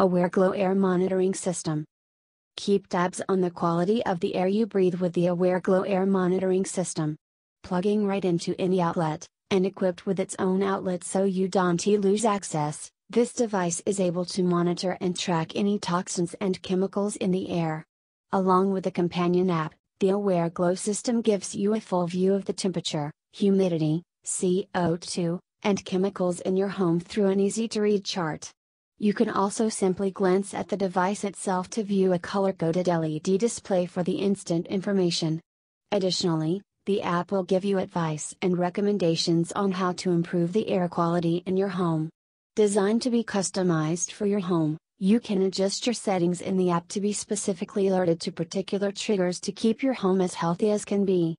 Awair Glow Air Monitoring System. Keep tabs on the quality of the air you breathe with the Awair Glow Air Monitoring System. Plugging right into any outlet, and equipped with its own outlet so you don't lose access, this device is able to monitor and track any toxins and chemicals in the air. Along with the companion app, the Awair Glow system gives you a full view of the temperature, humidity, CO2, and chemicals in your home through an easy to read chart. You can also simply glance at the device itself to view a color coded LED display for the instant information. Additionally, the app will give you advice and recommendations on how to improve the air quality in your home. Designed to be customized for your home, you can adjust your settings in the app to be specifically alerted to particular triggers to keep your home as healthy as can be.